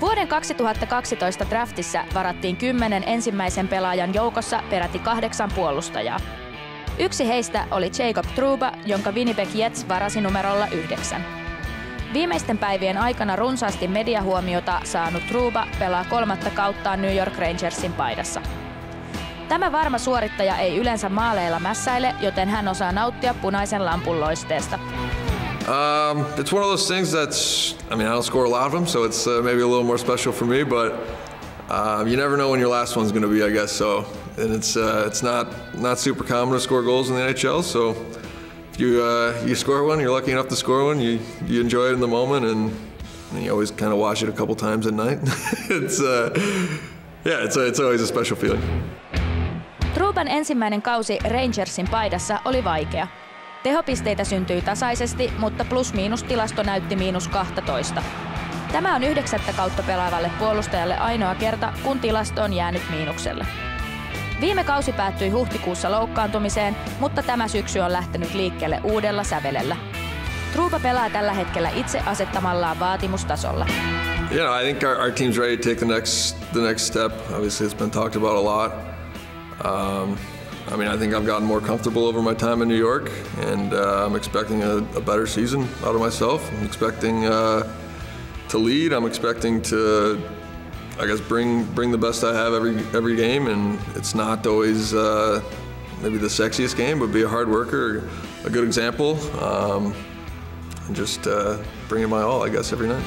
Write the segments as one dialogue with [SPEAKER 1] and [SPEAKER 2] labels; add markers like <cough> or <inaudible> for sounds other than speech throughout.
[SPEAKER 1] Vuoden 2012 draftissa varattiin kymmenen ensimmäisen pelaajan joukossa peräti kahdeksan puolustajaa. Yksi heistä oli Jacob Truba, jonka Winnipeg Jets varasi numerolla yhdeksän. Viimeisten päivien aikana runsaasti mediahuomiota saanut Truba pelaa kolmatta kauttaan New York Rangersin paidassa. Tämä varma suorittaja ei yleensä maaleilla mässäile, joten hän osaa nauttia punaisen lampun loisteesta.
[SPEAKER 2] Um, it's one of those things that's, I mean, I don't score a lot of them, so it's uh, maybe a little more special for me, but uh, you never know when your last one's going to be, I guess. So, and it's uh, it's not not super common to score goals in the NHL. So, if you uh, you score one, you're lucky enough to score one. You you enjoy it in the moment, and, and you always kind of watch it a couple times at night. <laughs> it's uh, yeah, it's it's always a special feeling.
[SPEAKER 1] Truban ensimmäinen kausi Rangersin paidassa oli vaikea. Tehopisteitä syntyi tasaisesti, mutta plus-miinus-tilasto näytti miinus 12. Tämä on yhdeksättä kautta pelaavalle puolustajalle ainoa kerta, kun tilasto on jäänyt miinukselle. Viime kausi päättyi huhtikuussa loukkaantumiseen, mutta tämä syksy on lähtenyt liikkeelle uudella sävelellä. Truba pelaa tällä hetkellä itse asettamallaan vaatimustasolla.
[SPEAKER 2] You know, I think our, our team's ready to take the next the next step. Obviously, it's been talked about a lot. Um, I mean, I think I've gotten more comfortable over my time in New York, and uh, I'm expecting a, a, better season out of myself. I'm expecting uh, to lead. I'm expecting to, I guess, bring bring the best I have every every game, and it's not always uh, maybe the sexiest game, but be a hard worker, a good example, um, and just uh, bringing my all, I guess, every night.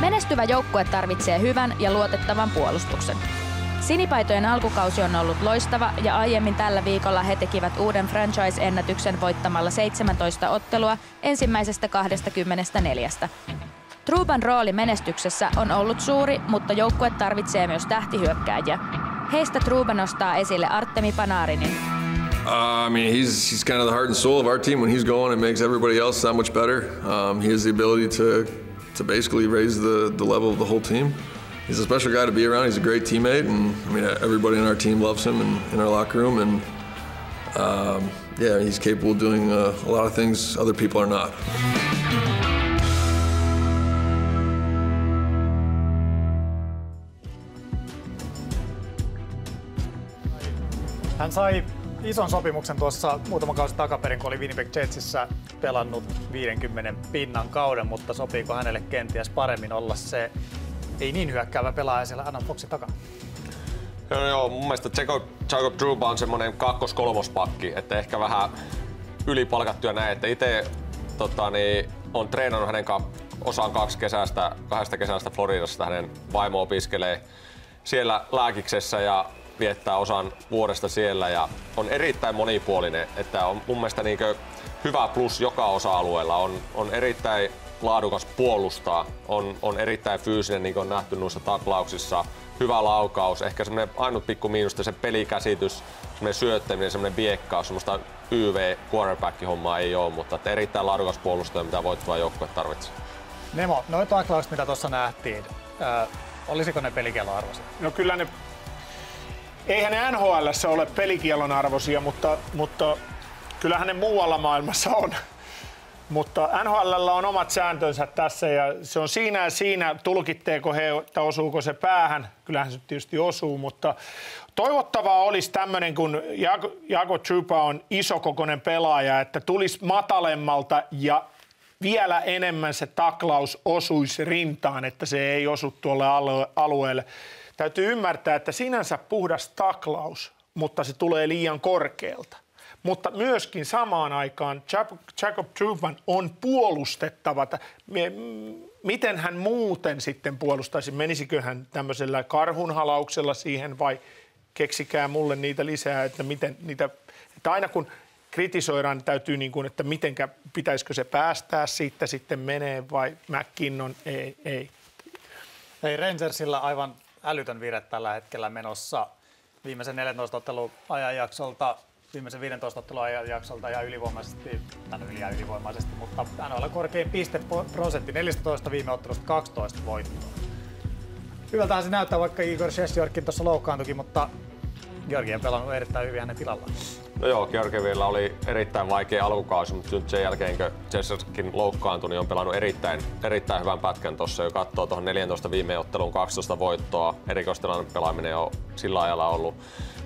[SPEAKER 1] Menestyvä joukkue tarvitsee hyvän ja luotettavan puolustuksen. Sinipaitojen alkukausi on ollut loistava ja aiemmin tällä viikolla he tekivät uuden franchise-ennätyksen voittamalla 17 ottelua ensimmäisestä 24. Truban rooli menestyksessä on ollut suuri, mutta joukkue tarvitsee myös tähtihyökkääjiä. Heistä Truba nostaa esille Artemi Panarinin.
[SPEAKER 2] Uh, I mean, he's he's kind of the heart and soul of our team. When he's going, it makes everybody else that much better. Um, he has the ability to to basically raise the the level of the whole team. He's a special guy to be around. He's a great teammate, and I mean everybody in our team loves him and in our locker room, and um, yeah, he's capable of doing uh, a lot of things other people are not.
[SPEAKER 3] Hän sai ison sopimuksen tuossa muutama kausi takaperin, kun oli Winnipeg Jetsissä pelannut 50 pinnan kauden, mutta sopiiko hänelle kenties paremmin olla se ei niin hyökkäävä pelaaja siellä Adam Foxin takana.
[SPEAKER 4] Joo, joo, mun mielestä Jacob, Jacob Druba on semmoinen kakkos-kolmospakki, että ehkä vähän ylipalkattu ja näin, että itse tota, niin, on treenannut hänen osaan kaksi kesästä, kahdesta kesästä Floridassa, hänen vaimo opiskelee siellä lääkiksessä ja viettää osan vuodesta siellä ja on erittäin monipuolinen, että on mun mielestä niin hyvä plus joka osa-alueella. On, on erittäin laadukas puolustaa, on, on erittäin fyysinen, niin kuin on nähty noissa taklauksissa. Hyvä laukaus, ehkä semmoinen ainut pikku miinus, se pelikäsitys, semmoinen syöttäminen, semmoinen viekkaus, semmoista YV quarterback hommaa ei ole, mutta että erittäin laadukas puolustaja, mitä voittava joukkue tarvitsee.
[SPEAKER 3] Nemo, noin taklaukset, mitä tuossa nähtiin, äh, olisiko ne pelikielon arvoisia?
[SPEAKER 5] No kyllä ne, eihän ne NHL ole pelikielon arvoisia, mutta, mutta kyllähän ne muualla maailmassa on. Mutta NHL on omat sääntönsä tässä ja se on siinä ja siinä, tulkitteeko he, että osuuko se päähän. Kyllähän se tietysti osuu, mutta toivottavaa olisi tämmöinen, kun Jago, Trupa on isokokoinen pelaaja, että tulisi matalemmalta ja vielä enemmän se taklaus osuisi rintaan, että se ei osu tuolle alueelle. Täytyy ymmärtää, että sinänsä puhdas taklaus, mutta se tulee liian korkealta mutta myöskin samaan aikaan Jacob Truman on puolustettava. Miten hän muuten sitten puolustaisi? Menisikö hän tämmöisellä karhunhalauksella siihen vai keksikää mulle niitä lisää, että miten niitä, että aina kun kritisoidaan, niin täytyy niin kuin, että mitenkä, pitäisikö se päästää siitä sitten menee vai McKinnon, ei, ei.
[SPEAKER 3] Ei Rangersilla aivan älytön vire tällä hetkellä menossa viimeisen 14 ottelun ajanjaksolta viimeisen 15 ottelun jaksolta ja ylivoimaisesti, tai no yli ylivoimaisesti, mutta NHL korkein pisteprosentti 14 viime ottelusta 12 voittoa. Hyvältähän se näyttää, vaikka Igor Shestjorkin tuossa loukkaantukin, mutta Georgi on pelannut erittäin hyvin hänen tilallaan.
[SPEAKER 4] No joo, Georgievilla oli erittäin vaikea alkukausi, mutta nyt sen jälkeen, kun Jesserskin loukkaantui, niin on pelannut erittäin, erittäin hyvän pätkän tuossa. Jo katsoo tuohon 14 viime otteluun 12 voittoa. Erikoistilanne pelaaminen on sillä ajalla ollut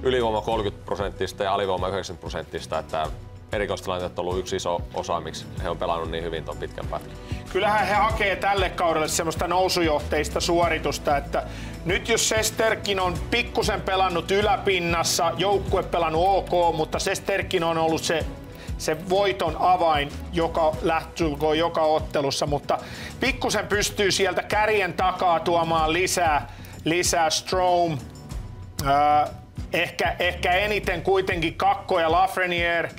[SPEAKER 4] ylivoima 30 prosenttista ja alivoima 90 prosenttista, että erikoistilanteet on ollut yksi iso osa, miksi he on pelannut niin hyvin tuon pitkän pätkän.
[SPEAKER 5] Kyllähän he hakee tälle kaudelle semmoista nousujohteista suoritusta, että nyt jos Sesterkin on pikkusen pelannut yläpinnassa, joukkue pelannut ok, mutta Sesterkin on ollut se se voiton avain joka lähtulko joka ottelussa, mutta pikkusen pystyy sieltä kärjen takaa tuomaan lisää, lisää Strom, äh, ehkä, ehkä eniten kuitenkin Kakko ja Lafreniere,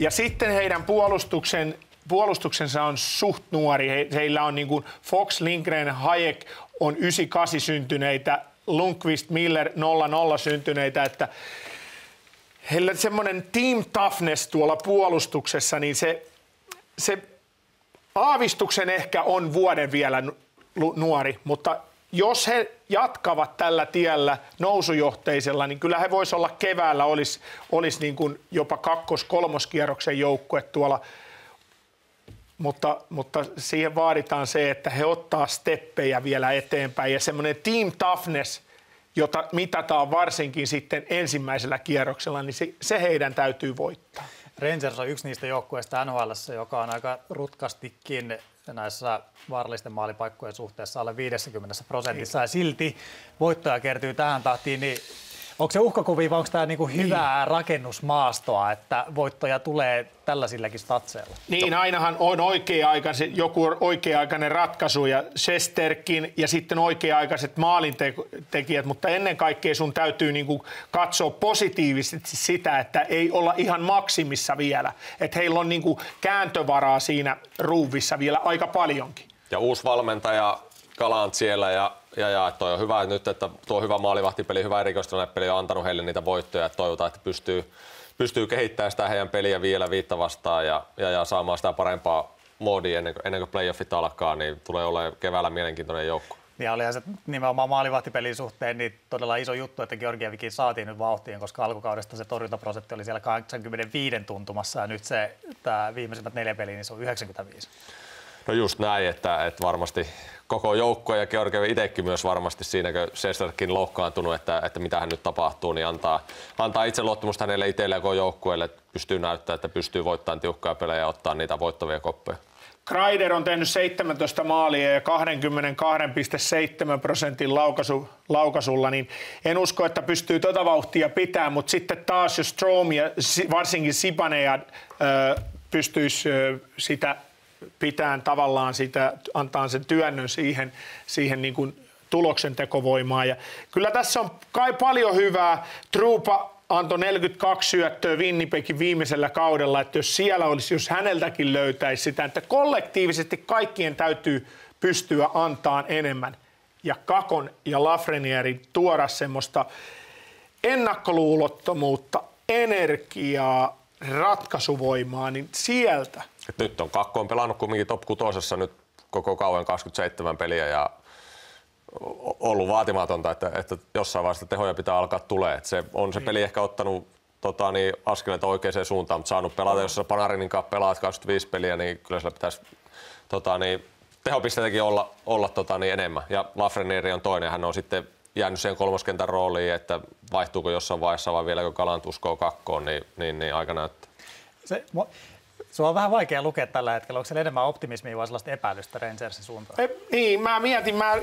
[SPEAKER 5] ja sitten heidän puolustuksen, puolustuksensa on suht nuori. He, heillä on niin kuin Fox, Lindgren, Hayek on 98 syntyneitä, Lundqvist, Miller 00 syntyneitä, että heillä semmoinen team toughness tuolla puolustuksessa, niin se, se aavistuksen ehkä on vuoden vielä nuori, mutta jos he jatkavat tällä tiellä nousujohteisella, niin kyllä he voisi olla keväällä, olisi, olisi niin kuin jopa kakkos-kolmoskierroksen joukkue tuolla mutta, mutta siihen vaaditaan se, että he ottaa steppejä vielä eteenpäin ja semmoinen team toughness, jota mitataan varsinkin sitten ensimmäisellä kierroksella, niin se, se heidän täytyy voittaa.
[SPEAKER 3] Rangers on yksi niistä joukkueista NHL, joka on aika rutkastikin näissä vaarallisten maalipaikkojen suhteessa alle 50 prosentissa. Ja silti voittoja kertyy tähän tahtiin, niin Onko se uhkakuvi vai onko tämä niinku hyvää niin. rakennusmaastoa, että voittoja tulee tällaisillakin statseilla?
[SPEAKER 5] Niin, ainahan on oikea-aikainen, joku oikea-aikainen ratkaisu ja Sesterkin ja sitten oikea-aikaiset maalintekijät, mutta ennen kaikkea sun täytyy niinku katsoa positiivisesti sitä, että ei olla ihan maksimissa vielä. Että heillä on niinku kääntövaraa siinä ruuvissa vielä aika paljonkin.
[SPEAKER 4] Ja uusi valmentaja Kalant siellä ja ja, ja toi on hyvä nyt, että tuo hyvä maalivahtipeli, hyvä erikoistunepeli on antanut heille niitä voittoja, että toivotaan, että pystyy, pystyy kehittämään sitä heidän peliä vielä viitta vastaan ja, ja, ja saamaan sitä parempaa moodia ennen, kuin, ennen kuin playoffit alkaa, niin tulee olemaan keväällä mielenkiintoinen joukko.
[SPEAKER 3] Ja olihan se nimenomaan maalivahtipelin suhteen niin todella iso juttu, että Georgievikin saatiin nyt vauhtiin, koska alkukaudesta se torjuntaprosentti oli siellä 85 tuntumassa ja nyt se tämä viimeisimmät neljä peliä, niin se on 95.
[SPEAKER 4] No just näin, että, että varmasti koko joukko ja Georgiev itsekin myös varmasti siinä, kun Sesterkin loukkaantunut, että, että mitä hän nyt tapahtuu, niin antaa, antaa itse luottamusta hänelle itselle ja joukkueelle, että pystyy näyttämään, että pystyy voittamaan tiukkaa pelejä ja ottaa niitä voittavia koppeja.
[SPEAKER 5] Kreider on tehnyt 17 maalia ja 22,7 prosentin laukaisu, laukasulla, niin en usko, että pystyy tuota vauhtia pitää, mutta sitten taas jos Strom ja varsinkin Sipaneja pystyisi sitä pitää tavallaan sitä, antaa sen työnnön siihen, siihen niin kuin tuloksen tekovoimaa. Ja kyllä tässä on kai paljon hyvää. Trupa antoi 42 syöttöä Winnipegin viimeisellä kaudella, että jos siellä olisi, jos häneltäkin löytäisi sitä, että kollektiivisesti kaikkien täytyy pystyä antaa enemmän. Ja Kakon ja Lafrenierin tuoda semmoista ennakkoluulottomuutta, energiaa, ratkaisuvoimaa, niin sieltä
[SPEAKER 4] et nyt on Kakko on pelannut kumminkin top 6 nyt koko kauan 27 peliä ja ollut vaatimatonta, että, että jossain vaiheessa tehoja pitää alkaa tulee. Et se on se peli ehkä ottanut tota, niin, askeleita oikeaan suuntaan, mutta saanut pelata, jos Panarinin kanssa pelaat 25 peliä, niin kyllä sillä pitäisi tota, niin, tehopisteitäkin olla, olla tota, niin enemmän. Ja Lafrenieri on toinen, hän on sitten jäänyt sen kolmoskentän rooliin, että vaihtuuko jossain vaiheessa vai vieläkö Kalant uskoo kakkoon, niin, niin, niin aika näyttää.
[SPEAKER 3] Se, se on vähän vaikea lukea tällä hetkellä. Onko se enemmän optimismia vai sellaista epäilystä Rangersin suuntaan?
[SPEAKER 5] E, niin, mä mietin, mä,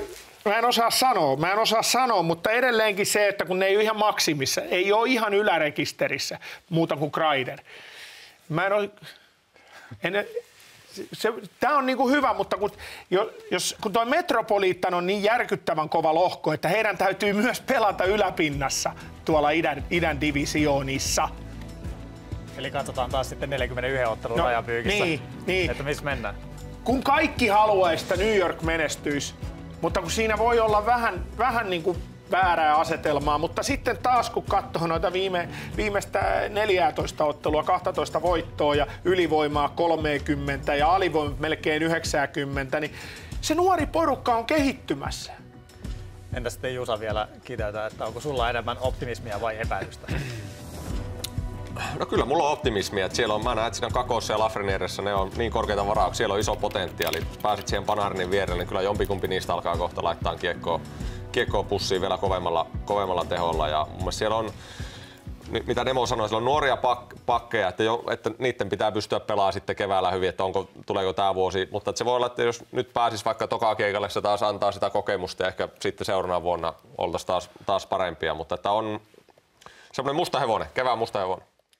[SPEAKER 5] mä en osaa sanoa, mä en osaa sanoa, mutta edelleenkin se, että kun ne ei ole ihan maksimissa, ei ole ihan ylärekisterissä muuta kuin Kreider. Mä en ole, en, se, tämä on niinku hyvä, mutta kun, jos, kun tuo Metropolitan on niin järkyttävän kova lohko, että heidän täytyy myös pelata yläpinnassa tuolla idän, idän divisioonissa –
[SPEAKER 3] Eli katsotaan taas sitten 41 ottelun no, rajapyykissä, niin, niin. että missä mennään.
[SPEAKER 5] Kun kaikki haluaisi, että New York menestyisi, mutta kun siinä voi olla vähän, vähän niin kuin väärää asetelmaa, mutta sitten taas kun katsoo noita viime, viimeistä 14 ottelua, 12 voittoa ja ylivoimaa 30 ja alivoima melkein 90, niin se nuori porukka on kehittymässä.
[SPEAKER 3] Entä sitten Jusa vielä kiteytä, että onko sulla enemmän optimismia vai epäilystä?
[SPEAKER 4] No kyllä mulla on optimismia, että siellä on, mä näen, että siinä Kakossa ja Lafreniereissa ne on niin korkeita varauksia, siellä on iso potentiaali. Pääsit siihen Panarinin vierelle, niin kyllä jompikumpi niistä alkaa kohta laittaa kiekkoa, kiekkoa pussiin vielä kovemmalla, kovemmalla teholla. Ja mun siellä on, mitä Nemo sanoi, siellä on nuoria pak, pakkeja, että, jo, että niiden pitää pystyä pelaamaan sitten keväällä hyvin, että onko, tuleeko tämä vuosi. Mutta että se voi olla, että jos nyt pääsis vaikka toka keikalle, se taas antaa sitä kokemusta ja ehkä sitten seuraavana vuonna oltaisiin taas, taas parempia. Mutta että on semmoinen musta hevonen, kevään musta hevonen.